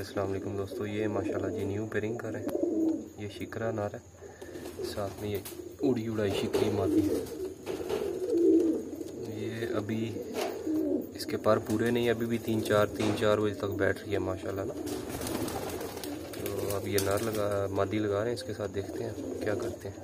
अस्सलाम वालेकुम दोस्तों, ये माशाल्लाह जी न्यू पेरिंग कर रहे हैं। ये शिकरा नार है, साथ में ये उड़ी उड़ाई शिकरी माती है। ये अभी इसके पर पूरे नहीं, अभी भी तीन चार तीन चार बजे तक बैठ रही है माशाल्लाह ना। तो अब ये नार लगा, मादी लगा रहे हैं, इसके साथ देखते हैं, क्या करते हैं।